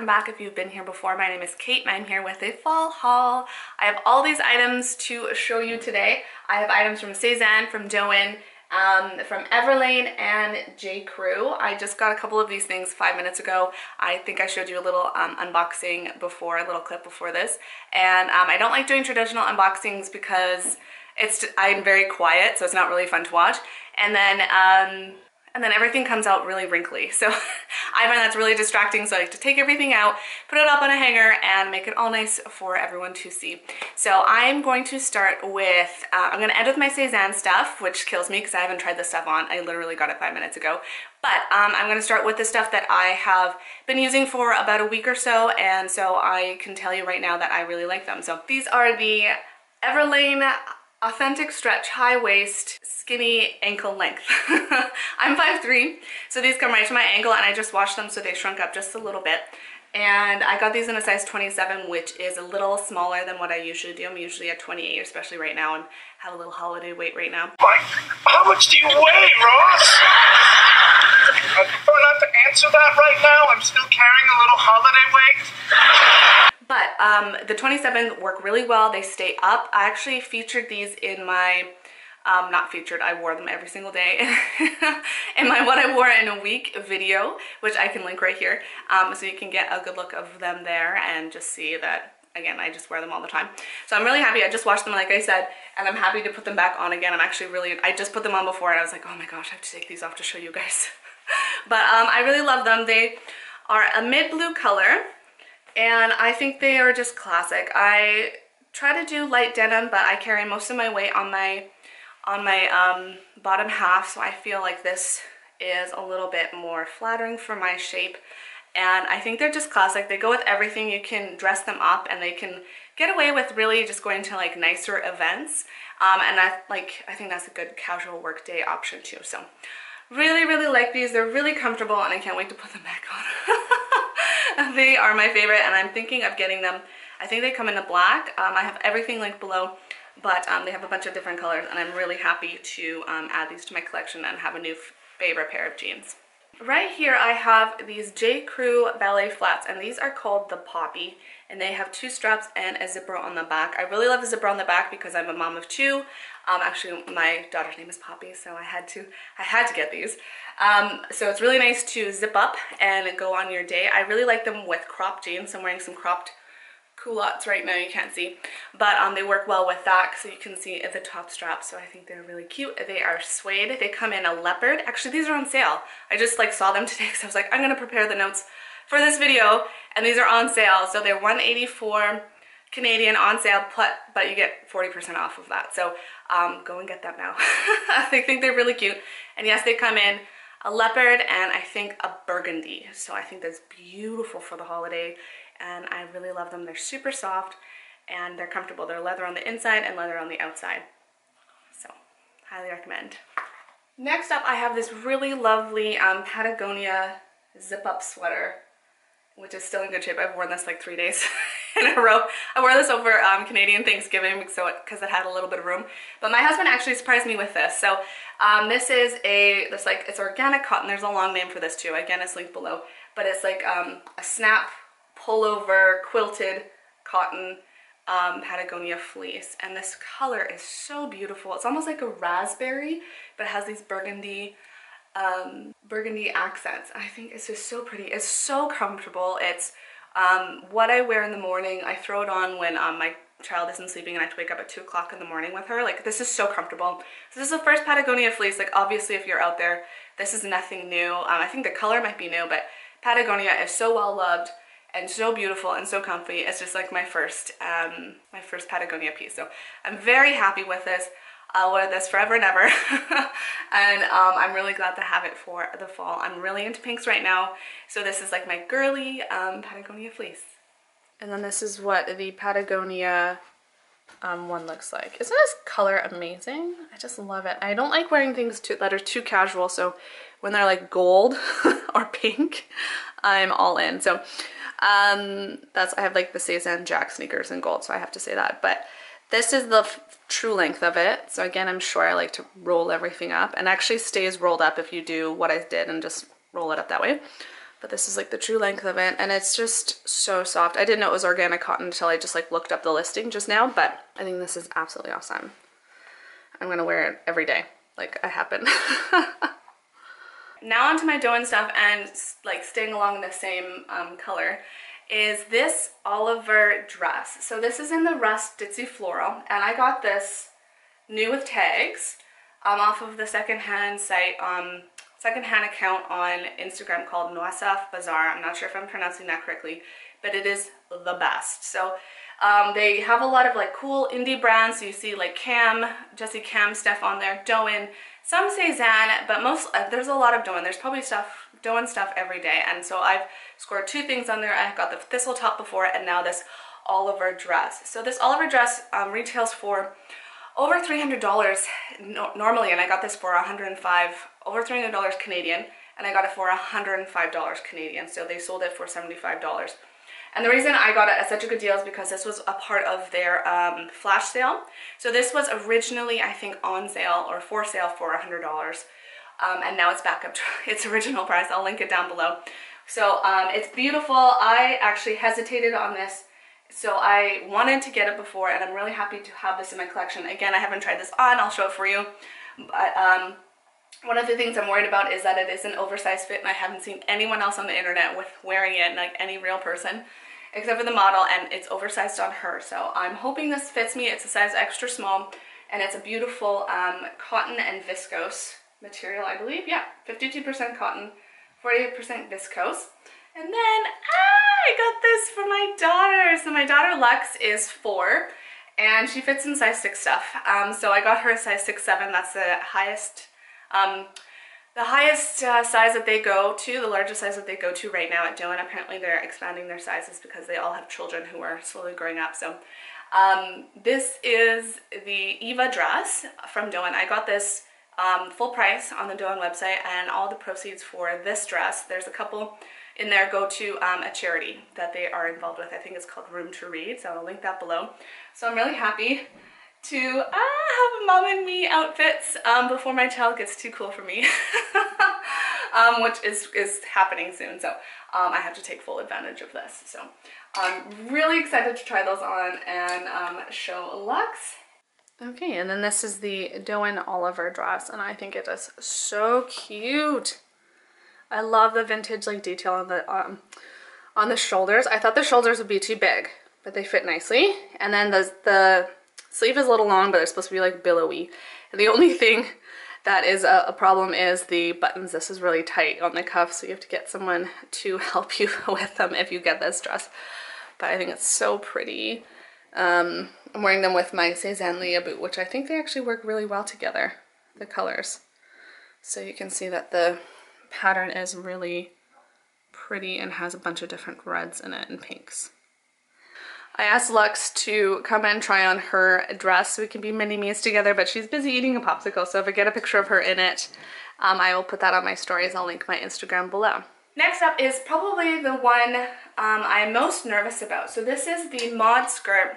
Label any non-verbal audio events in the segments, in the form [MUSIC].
welcome back if you've been here before. My name is Kait and I'm here with a fall haul. I have all these items to show you today. I have items from Sézane, from Dôen, um, from Everlane and J. Crew. I just got a couple of these things five minutes ago. I think I showed you a little um, unboxing before, a little clip before this. And um, I don't like doing traditional unboxings because it's I'm very quiet, so it's not really fun to watch. And then um, and then everything comes out really wrinkly. So [LAUGHS] I find that's really distracting. So I like to take everything out, put it up on a hanger and make it all nice for everyone to see. So I'm going to start with, uh, I'm going to end with my Sézane stuff, which kills me because I haven't tried this stuff on. I literally got it five minutes ago. But um, I'm going to start with the stuff that I have been using for about a week or so. And so I can tell you right now that I really like them. So these are the Everlane Authentic Stretch High Waist Skinny Ankle Length. [LAUGHS] I'm 5'3", so these come right to my ankle and I just washed them so they shrunk up just a little bit. And I got these in a size 27, which is a little smaller than what I usually do. I'm usually at 28, especially right now, and have a little holiday weight right now. How much do you weigh, Ross? I prefer not to answer that right now. I'm still carrying a little holiday weight. But um, the 27 work really well. They stay up. I actually featured these in my, um, not featured, I wore them every single day [LAUGHS] in my what I wore in a week video, which I can link right here. Um, so you can get a good look of them there and just see that again, I just wear them all the time. So I'm really happy. I just washed them, like I said, and I'm happy to put them back on again. I'm actually really, I just put them on before and I was like, oh my gosh, I have to take these off to show you guys. [LAUGHS] but um, I really love them. They are a mid blue color and I think they are just classic. I try to do light denim, but I carry most of my weight on my on my um, bottom half, so I feel like this is a little bit more flattering for my shape. And I think they're just classic. They go with everything. You can dress them up and they can get away with really just going to like nicer events. Um, and I like I think that's a good casual work day option too. So really, really like these. They're really comfortable and I can't wait to put them back on. [LAUGHS] [LAUGHS] they are my favorite and I'm thinking of getting them. I think they come in a black. Um, I have everything linked below, but um, they have a bunch of different colors and I'm really happy to um, add these to my collection and have a new favorite pair of jeans. Right here I have these J. Crew ballet flats and these are called the Poppy and they have two straps and a zipper on the back. I really love the zipper on the back because I'm a mom of two. Um, actually my daughter's name is Poppy so I had to I had to get these. Um, so it's really nice to zip up and go on your day. I really like them with cropped jeans. I'm wearing some cropped culottes right now, you can't see. But um, they work well with that so you can see the top strap. So I think they're really cute. They are suede. They come in a leopard. Actually, these are on sale. I just like saw them [LAUGHS] today because I was like, I'm to prepare the notes for this video. And these are on sale. So they're 184 Canadian on sale, but you get 40% off of that. So um, go and get them now. [LAUGHS] I think they're really cute. And yes, they come in a leopard and I think a burgundy. So I think that's beautiful for the holiday and I really love them. They're super soft and they're comfortable. They're leather on the inside and leather on the outside. So highly recommend. Next up, I have this really lovely um, Patagonia zip up sweater, which is still in good shape. I've worn this like three days [LAUGHS] in a row. I wore this over um, Canadian Thanksgiving so because it, it, had a little bit of room. But my husband actually surprised me with this. So um, this is a, this like, it's organic cotton. There's a long name for this too. Again, it's linked below. But it's like um, a snap pullover quilted cotton um, Patagonia fleece. And this color is so beautiful. It's almost like a raspberry, but it has these burgundy um, burgundy accents. I think it's just so pretty. It's so comfortable. It's um, what I wear in the morning, I throw it on when um, my child isn't sleeping and I have to wake up at 2 o'clock in the morning with her. Like, this is so comfortable. So this is the first Patagonia fleece. Like, obviously, if you're out there, this is nothing new. Um, I think the color might be new, but Patagonia is so well loved and so beautiful and so comfy. It's just like my first, um, my first Patagonia piece. So I'm very happy with this. I'll wear this forever and ever. [LAUGHS] and um, I'm really glad to have it for the fall. I'm really into pinks right now. So this is like my girly um, Patagonia fleece. And then this is what the Patagonia um, one looks like. Isn't this color amazing? I just love it. I don't like wearing things too, that are too casual. So when they're like gold [LAUGHS] or pink, I'm all in. So um, that's, I have like the Sézane Jack sneakers in gold. So I have to say that. But this is the true length of it. So again, I'm sure I like to roll everything up and actually stays rolled up if you do what I did and just roll it up that way. but this is like the true length of it and it's just so soft. I didn't know it was organic cotton until I just like looked up the listing just now, but I think this is absolutely awesome. I'm gonna wear it every day, like I happen. [LAUGHS] now onto my doing stuff and like staying along the same um, color is this Oliver dress. So this is in the Rust Ditzy Floral and I got this new with tags um, off of the secondhand site um, secondhand account on Instagram called Noasaf Bazaar. I'm not sure if I'm pronouncing that correctly, but it is the best. So um, they have a lot of like cool indie brands. So you see like Cam, Jesse Kamm stuff on there, Dôen, some Sézane, but most, uh, there's a lot of Dôen. There's probably stuff, Dôen stuff every day. And so I've scored two things on there. I got the thistle top before and now this Oliver dress. So this Oliver dress um, retails for over $300 no normally and I got this for 105 over $300 Canadian and I got it for $105 Canadian so they sold it for $75 and the reason I got it at such a good deal is because this was a part of their um, flash sale. So this was originally I think on sale or for sale for $100 um, and now it's back up to [LAUGHS] its original price. I'll link it down below. So um, it's beautiful. I actually hesitated on this. So I wanted to get it before and I'm really happy to have this in my collection. Again, I haven't tried this on, I'll show it for you. But um, one of the things I'm worried about is that it is an oversized fit and I haven't seen anyone else on the internet with wearing it, like any real person, except for the model and it's oversized on her. So I'm hoping this fits me. It's a size extra small and it's a beautiful um, cotton and viscose material, I believe. Yeah, 52% cotton, 48% viscose. And then, ah, I got this for my daughter. So my daughter Lux is four and she fits in size six stuff. Um, so I got her a size six, seven. That's the highest, um, the highest uh, size that they go to, the largest size that they go to right now at Dôen. Apparently they're expanding their sizes because they all have children who are slowly growing up. So um, this is the Eva dress from Dôen. I got this um, full price on the Dôen website and all the proceeds for this dress. There's a couple in there go to um, a charity that they are involved with. I think it's called Room to Read, so I'll link that below. So I'm really happy to ah, have a mom and me outfits um, before my child gets too cool for me, [LAUGHS] um, which is, is happening soon. So um, I have to take full advantage of this. So I'm really excited to try those on and um, show Lux. Okay, and then this is the Dôen Oliver dress, and I think it is so cute. I love the vintage like detail on the um, on the shoulders. I thought the shoulders would be too big, but they fit nicely. And then the, the sleeve is a little long, but it's supposed to be like billowy. And the only thing that is a, a, problem is the buttons. This is really tight on the cuff, so you have to get someone to [LAUGHS] help you [LAUGHS] with them if you get this dress. But I think it's so pretty. Um, I'm wearing them with my Sézane Lea boot, which I think they actually work really well together, the colors. So you can see that the pattern is really pretty and has a bunch of different reds in it and pinks. I asked Lux to come and try on her dress so we can be mini-me's together, but she's busy eating a popsicle, so if I get a picture of her in it, um, I will put that on my stories. I'll link my Instagram below. Next up is probably the one um, I'm most nervous about. So this is the Maud skirt.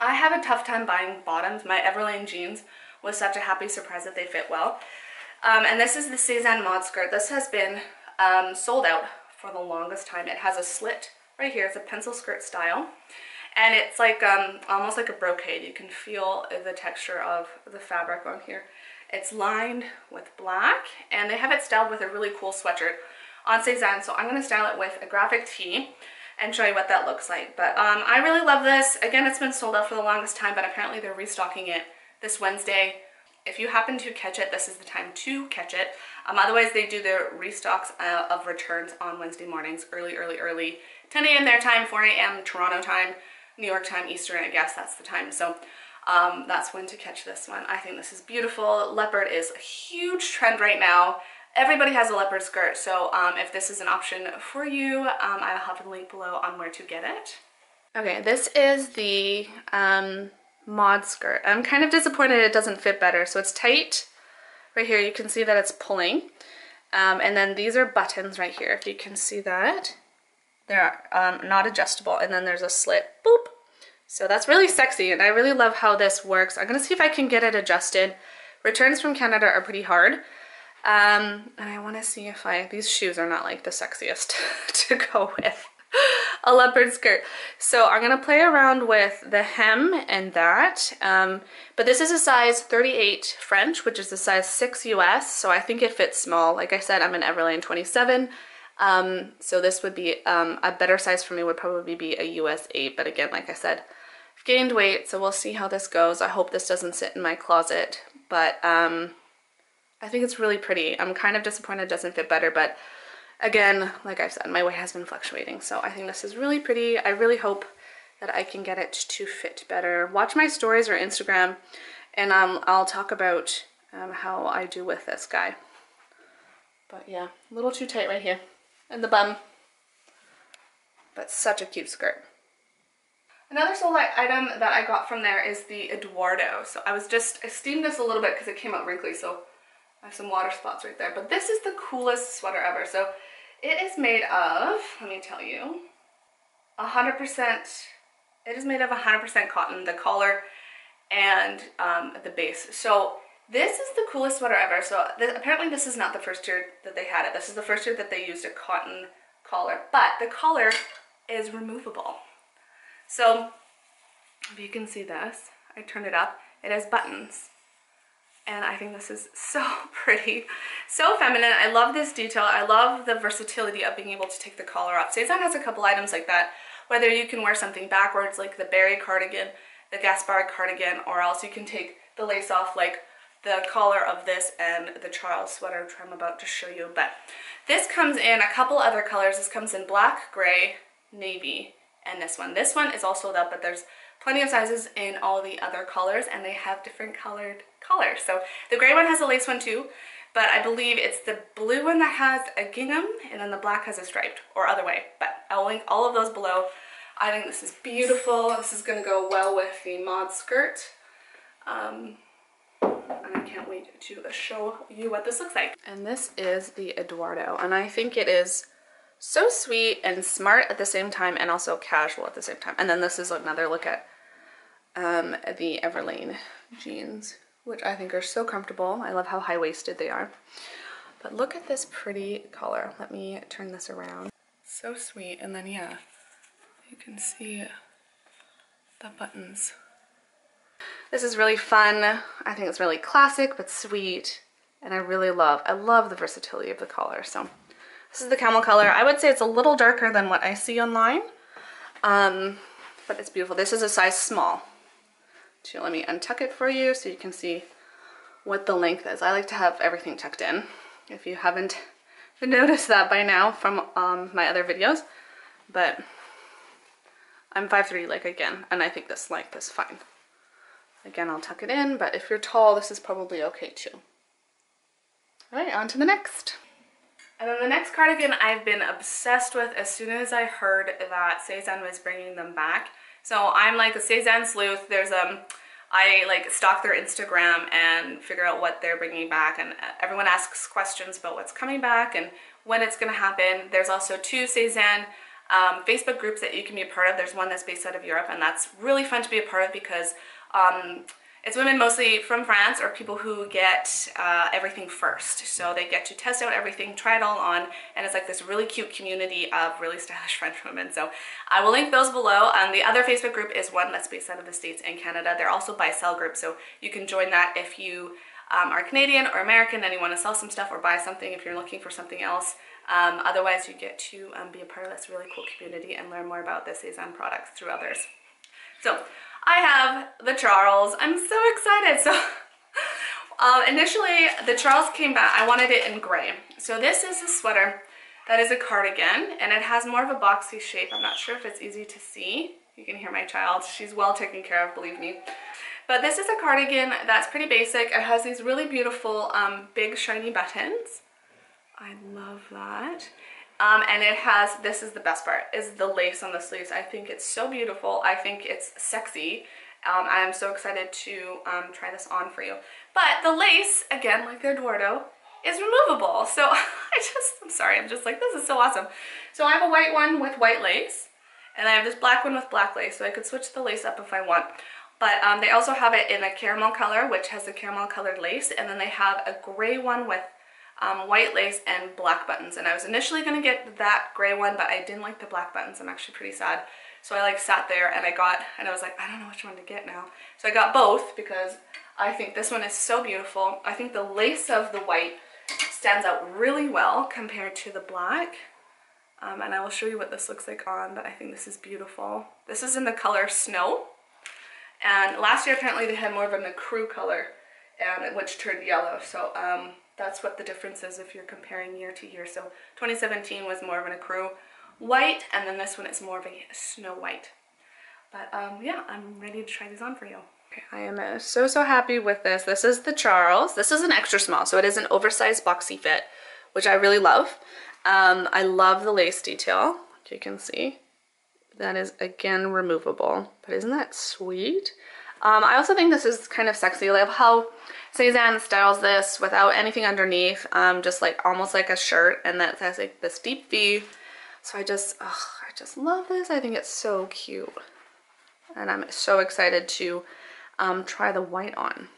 I have a tough time buying bottoms. My Everlane jeans was such a happy surprise that they fit well. Um, and this is the Sézane Maud skirt. This has been um, sold out for the longest time. It has a slit right here. It's a pencil skirt style. And it's like um, almost like a brocade. You can feel the texture of the fabric on here. It's lined with black and they have it styled with a really cool sweatshirt on Sézane. So I'm going to style it with a graphic tee and show you what that looks like. But um, I really love this. Again, it's been sold out for the longest time, but apparently they're restocking it this Wednesday if you happen to catch it, this is the time to catch it. Um, otherwise, they do their restocks uh, of returns on Wednesday mornings, early, early, early. 10 a.m. their time, 4 a.m. Toronto time, New York time, Eastern, I guess that's the time. So um, that's when to catch this one. I think this is beautiful. Leopard is a huge trend right now. Everybody has a leopard skirt, so um, if this is an option for you, um, I'll have a link below on where to get it. Okay, this is the um, Maud skirt. I'm kind of disappointed it doesn't fit better. So it's tight right here. You can see that it's pulling. Um, and then these are buttons right here. If you can see that. They're um, not adjustable. And then there's a slit. Boop. So that's really sexy. And I really love how this works. I'm going to see if I can get it adjusted. Returns from Canada are pretty hard. Um, and I want to see if I, these shoes are not like the sexiest [LAUGHS] to go with a leopard skirt. So I'm going to play around with the hem and that. Um, but this is a size 38 French, which is a size 6 US. So I think it fits small. Like I said, I'm an Everlane 27. Um, so this would be um, a better size for me would probably be a US 8. But again, like I said, I've gained weight. So we'll see how this goes. I hope this doesn't sit in my closet. But um, I think it's really pretty. I'm kind of disappointed it doesn't fit better. But again, like I've said, my weight has been fluctuating. So I think this is really pretty. I really hope that I can get it to fit better. Watch my stories or Instagram and um, I'll talk about um, how I do with this guy. But yeah, a little too tight right here. And the bum. But such a cute skirt. Another sole item that I got from there is the Eduardo. So I was just, I steamed this a little bit because it came out wrinkly. So I have some water spots right there. But this is the coolest sweater ever. So it is made of, let me tell you, 100%, it is made of 100% cotton, the collar and um, the base. So this is the coolest sweater ever. So th apparently this is not the first year that they had it. This is the first year that they used a cotton collar, but the collar is removable. So if you can see this, I turned it up, it has buttons and I think this is [LAUGHS] so pretty, so feminine. I love this detail. I love the versatility of being able to take the collar off. Sézane has a couple items like that, whether you can wear something backwards like the Berry cardigan, the Gaspard cardigan, or else you can take the lace off like the collar of this and the Charles sweater which I'm about to show you. But this comes in a couple other colors. This comes in black, gray, navy, and this one. This one is all sold out, but there's plenty of sizes in all the other colors and they have different colored colors. So the gray one has a lace one too, but I believe it's the blue one that has a gingham and then the black has a striped or other way. But I'll link all of those below. I think this is beautiful. This is gonna go well with the Maud skirt. Um, can't wait to show you what this looks like. And this is the Eduardo, and I think it is so sweet and smart at the same time and also casual at the same time. And then this is another look at um, the Everlane jeans, which I think are so comfortable. I love how high-waisted they are. But look at this pretty color. Let me turn this around. So sweet. And then, yeah, you can see the buttons. This is really fun. I think it's really classic but sweet. And I really love, I love the versatility of the collar. So this is the camel color. I would say it's a little darker than what I see online, um, but it's beautiful. This is a size small. So let me untuck it for you so you can see what the length is. I like to have everything tucked in. If you haven't [LAUGHS] noticed that by now from um, my other videos, but I'm 5'3", like again, and I think this length is fine. Again, I'll tuck it in, but if you're tall, this is probably okay too. All right, on to the next. And then the next cardigan I've been obsessed with as soon as I heard that Sézane was bringing them back. So I'm like a Sézane sleuth. There's um, I like stalk their Instagram and figure out what they're bringing back and everyone asks questions about what's coming back and when it's gonna happen. There's also two Sézane um, Facebook groups that you can be a part of. There's one that's based out of Europe and that's really fun to be a part of because um, it's women mostly from France or people who get uh, everything first. So they get to test out everything, try it all on, and it's like this really cute community of really stylish [LAUGHS] French women. So I will link those below. Um, the other Facebook group is one that's based out of the States and Canada. They're also buy sell group, so you can join that if you um, are Canadian or American and you want to sell some stuff or buy something if you're looking for something else. Um, otherwise, you get to um, be a part of this really cool community and learn more about the Sézane products through others. So I have the Charles. I'm so excited. So uh, [LAUGHS] initially the Charles came back, I wanted it in gray. So this is a sweater that is a cardigan and it has more of a boxy shape. I'm not sure if it's easy to see. You can hear my child. She's well taken care of, believe me. But this is a cardigan that's pretty basic. It has these really beautiful um, big shiny buttons. I love that. Um, and it has, this is the best part, is the lace on the sleeves. I think it's so beautiful. I think it's sexy. Um, I'm so excited to um, try this on for you. But the lace, again, like the Eduardo, is removable. So [LAUGHS] I just, I'm sorry, I'm just like, this is so awesome. So I have a white one with white lace, and I have this black one with black lace, so I could switch the lace up if I want. But um, they also have it in a caramel color, which has a caramel colored lace, and then they have a gray one with um, white lace and black buttons. And I was initially gonna get that gray one, but I didn't like the black buttons. I'm actually pretty sad. So I like sat there and I got, and I was like, I don't know which one to get now. So I got both because I think this one is so beautiful. I think the lace of the white stands out really well compared to the black. Um, and I will show you what this looks like on, but I think this is beautiful. This is in the color Snow. And last year apparently they had more of a McCrew color, and which turned yellow. So um, that's what the difference is if you're comparing year to year. So 2017 was more of an ecru white, and then this one is more of a snow white. But um, yeah, I'm ready to try these on for you. Okay, I am so, so happy with this. This is the Charles. This is an extra small, so it is an oversized boxy fit, which I really love. Um, I love the lace detail, which you can see. That is, again, removable. But isn't that sweet? Um, I also think this is kind of sexy. Love how Sézane styles this without anything underneath, um, just like almost like a shirt, and that has like this deep V so I just, oh, I just love this. I think it's so cute. And I'm so excited to um, try the white on.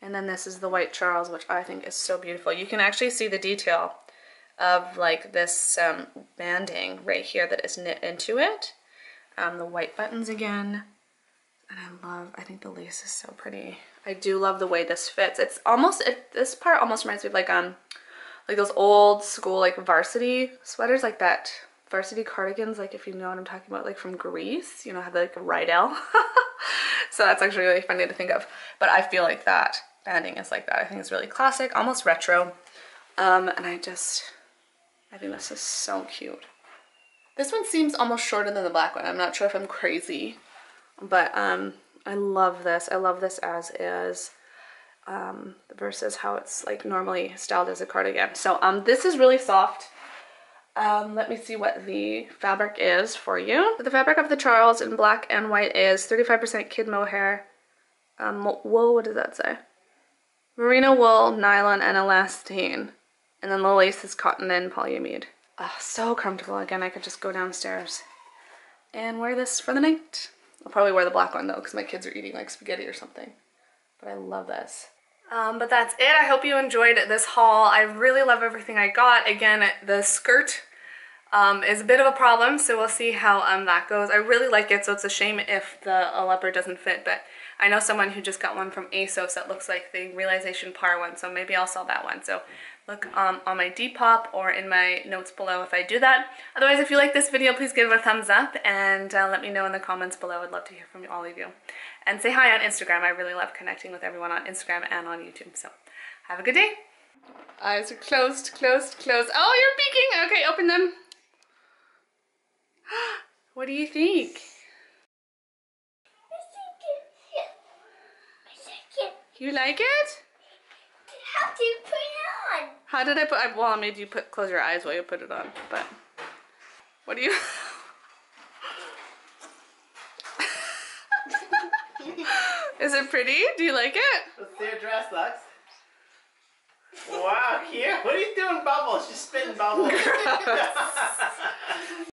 And then this is the white Charles, which I think is so beautiful. You can actually see the detail of like this um, banding right here that is knit into it. Um, the white buttons again. And I love, I think the lace is so pretty. I do love the way this fits. It's almost, it, this part almost reminds me of like um, like those old school like varsity sweaters like that varsity cardigans like if you know what I'm talking about like from Grease you know have like a Rydell [LAUGHS] so that's actually really funny to think of but I feel like that banding is like that I think it's really classic almost retro um, and I just I think this is so cute this one seems almost shorter than the black one I'm not sure if I'm crazy but um, I love this I love this as is um, versus how it's like normally styled as a cardigan. So um, this is really soft. Um, let me see what the fabric is for you. The fabric of the Charles in black and white is 35% kid mohair. Um, wool, what does that say? Merino wool, nylon, and elastane. And then the lace is cotton and polyamide. Oh, so comfortable. Again, I could just go downstairs and wear this for the night. I'll probably wear the black one though because my kids are eating like spaghetti or something. But I love this. Um, but that's it. I hope you enjoyed this haul. I really love everything I got. Again, the skirt um, is a bit of a problem, so we'll see how um, that goes. I really like it, so it's a shame if the leopard doesn't fit, but I know someone who just got one from ASOS that looks like the Réalisation Par one, so maybe I'll sell that one. So look um, on my Depop or in my notes below if I do that. Otherwise, if you like this video, please give it a thumbs up and uh, let me know in the comments below. I'd love to hear from all of you. And say hi on Instagram. I really love connecting with everyone on Instagram and on YouTube. So have a good day. Eyes are closed, closed, closed. Oh, you're peeking. Okay, open them. [GASPS] what do you think? You like it? How do you put it on? How did I put, well, I made you put, close your eyes while you put it on, but what do you, [LAUGHS] is it pretty? Do you like it? Let's see your dress, Lux. Wow, cute. What are you doing, Bubbles? She's spitting bubbles. [LAUGHS] [LAUGHS]